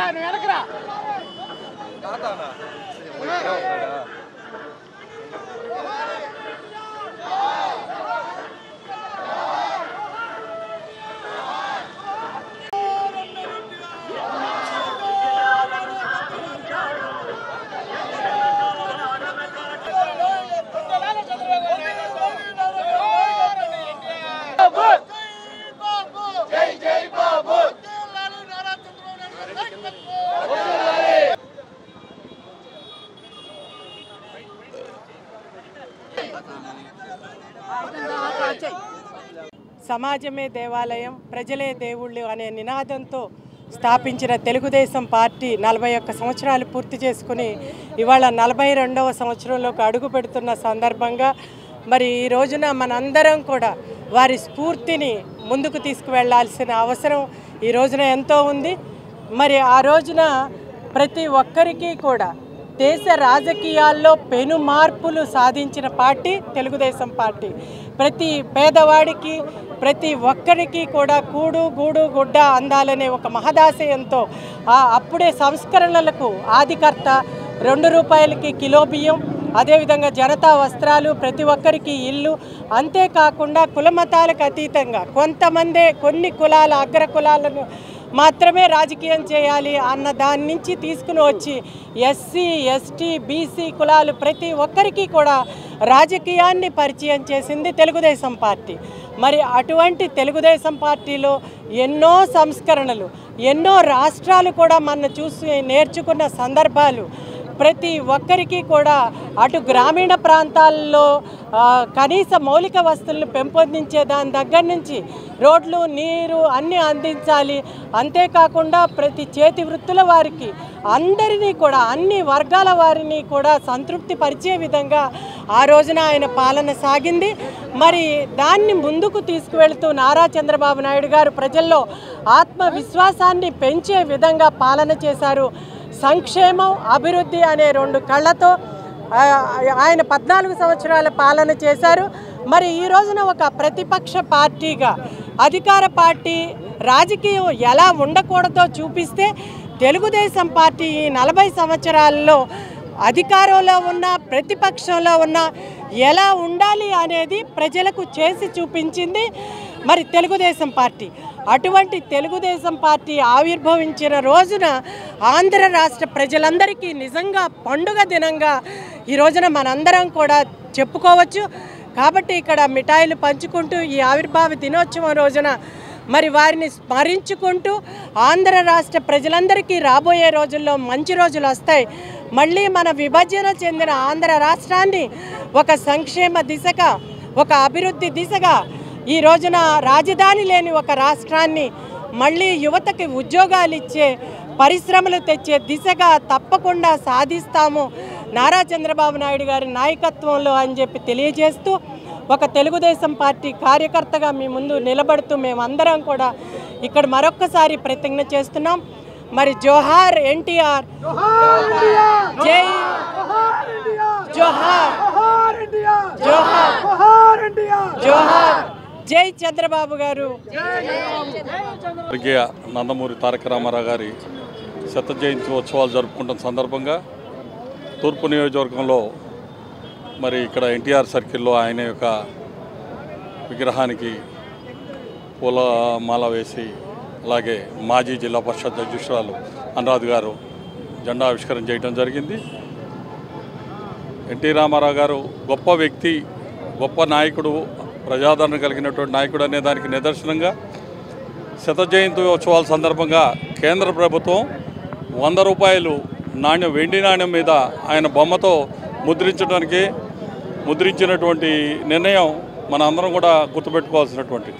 தாத்தா நீ நடக்கிறா? தாத்தானா? సమాజమే దేవాలయం ప్రజలే దేవుళ్ళు అనే నినాదంతో స్థాపించిన తెలుగుదేశం పార్టీ నలభై ఒక్క సంవత్సరాలు పూర్తి చేసుకుని ఇవాళ నలభై రెండవ సంవత్సరంలోకి అడుగు పెడుతున్న సందర్భంగా మరి ఈ రోజున మనందరం కూడా వారి స్ఫూర్తిని ముందుకు తీసుకువెళ్ళాల్సిన అవసరం ఈ రోజున ఎంతో ఉంది. మరి ఆ రోజున ప్రతి ఒక్కరికి కూడా దేశ రాజకీయాల్లో పెను మార్పులు సాధించిన పార్టీ తెలుగుదేశం పార్టీ. ప్రతి పేదవాడికి ప్రతి ఒక్కరికి కూడా కూడు గూడు గుడ్డ అందాలనే ఒక మహదాశయంతో ఆ అప్పుడే సంస్కరణలకు ఆదికర్త రెండు రూపాయలకి కిలో బియ్యం అదేవిధంగా జనతా వస్త్రాలు ప్రతి ఒక్కరికి ఇల్లు. అంతేకాకుండా కులమతాలకు అతీతంగా కొంతమందే కొన్ని కులాల అగ్ర కులాలను మాత్రమే రాజకీయం చేయాలి అన్న దాని నుంచి తీసుకుని వచ్చి ఎస్సీ ఎస్టీ బీసీ కులాలు ప్రతి ఒక్కరికి కూడా రాజకీయాన్ని పరిచయం చేసింది తెలుగుదేశం పార్టీ. మరి అటువంటి తెలుగుదేశం పార్టీలో ఎన్నో సంస్కరణలు ఎన్నో రాష్ట్రాలు కూడా మన చూసి నేర్చుకున్న సందర్భాలు ప్రతి ఒక్కరికి కూడా అటు గ్రామీణ ప్రాంతాల్లో కనీస మౌలిక వస్తువులను పెంపొందించే దాని దగ్గర నుంచి రోడ్లు నీరు అన్నీ అందించాలి. అంతేకాకుండా ప్రతి చేతి వృత్తుల వారికి అందరినీ కూడా అన్ని వర్గాల వారిని కూడా సంతృప్తి పరిచే విధంగా ఆ రోజున ఆయన పాలన సాగింది. మరి దాన్ని ముందుకు తీసుకువెళ్తూ నారా చంద్రబాబు నాయుడు గారు ప్రజల్లో ఆత్మవిశ్వాసాన్ని పెంచే విధంగా పాలన చేశారు. సంక్షేమం అభివృద్ధి అనే రెండు కళ్ళతో ఆయన పద్నాలుగు సంవత్సరాల పాలన చేశారు. మరి ఈ రోజున ఒక ప్రతిపక్ష పార్టీగా అధికార పార్టీ రాజకీయం ఎలా ఉండకూడదో చూపిస్తే తెలుగుదేశం పార్టీ ఈ నలభై సంవత్సరాల్లో అధికారంలో ఉన్న ప్రతిపక్షంలో ఉన్న ఎలా ఉండాలి అనేది ప్రజలకు చేసి చూపించింది మరి తెలుగుదేశం పార్టీ. అటువంటి తెలుగుదేశం పార్టీ ఆవిర్భవించిన రోజున ఆంధ్ర రాష్ట్ర ప్రజలందరికీ నిజంగా పండుగ దినంగా ఈ రోజున మనందరం కూడా చెప్పుకోవచ్చు. కాబట్టి ఇక్కడ మిఠాయిలు పంచుకుంటూ ఈ ఆవిర్భావ దినోత్సవం రోజున మరి వారిని స్మరించుకుంటూ ఆంధ్ర రాష్ట్ర ప్రజలందరికీ రాబోయే రోజుల్లో మంచి రోజులు వస్తాయి. మళ్ళీ మన విభజన చెందిన ఆంధ్ర రాష్ట్రాన్ని ఒక సంక్షేమ దిశగా ఒక అభివృద్ధి దిశగా ఈ రోజున రాజధాని లేని ఒక రాష్ట్రాన్ని మళ్ళీ యువతకి ఉద్యోగాలు ఇచ్చే పరిశ్రమలు తెచ్చే దిశగా తప్పకుండా సాధిస్తాము. నారా చంద్రబాబు నాయుడు గారి నాయకత్వంలో అని చెప్పి తెలియజేస్తూ ఒక తెలుగుదేశం పార్టీ కార్యకర్తగా మీ ముందు నిలబడుతూ మేమందరం కూడా ఇక్కడ మరొక్కసారి ప్రతిజ్ఞ చేస్తున్నాం. మరి జోహార్ ఎన్టీఆర్. జై జోహార్! జోహార్ జై చంద్రబాబు గారు. నందమూరి తారక రామారావు గారి శత జయంతి ఉత్సవాలు జరుపుకుంటున్న సందర్భంగా తూర్పు నియోజకవర్గంలో మరి ఇక్కడ ఎన్టీఆర్ సర్కిల్లో ఆయన యొక్క విగ్రహానికి పూలమాల వేసి అలాగే మాజీ జిల్లా పరిషత్ అధ్యక్షురాలు అనురాధ్ గారు జెండా ఆవిష్కరణ చేయడం జరిగింది. ఎన్టీ రామారావు గారు గొప్ప వ్యక్తి గొప్ప నాయకుడు ప్రజాదరణ కలిగినటువంటి నాయకుడు అనే దానికి నిదర్శనంగా శత జయంతి ఉత్సవాల సందర్భంగా కేంద్ర ప్రభుత్వం వంద రూపాయలు నాణ్యం వెండి నాణ్యం మీద ఆయన బొమ్మతో ముద్రించడానికి ముద్రించినటువంటి నిర్ణయం మన అందరం కూడా గుర్తుపెట్టుకోవాల్సినటువంటిది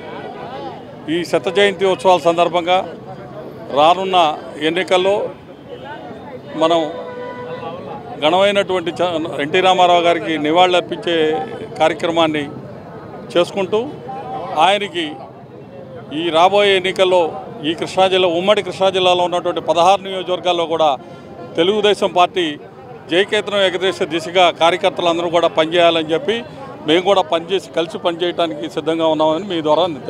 ఈ శత జయంతి ఉత్సవాల సందర్భంగా రానున్న ఎన్నికల్లో మనం ఘనమైనటువంటి ఎన్టీ రామారావు గారికి నివాళులర్పించే కార్యక్రమాన్ని చేసుకుంటూ ఆయనకి ఈ రాబోయే ఎన్నికల్లో ఈ కృష్ణా జిల్లా ఉమ్మడి కృష్ణా జిల్లాలో ఉన్నటువంటి పదహారు నియోజకవర్గాల్లో కూడా తెలుగుదేశం పార్టీ జయకేతనం ఎగదేశ దిశగా కార్యకర్తలందరూ కూడా పనిచేయాలని చెప్పి మేము కూడా పనిచేసి కలిసి పనిచేయడానికి సిద్ధంగా ఉన్నామని మీ ద్వారా నేను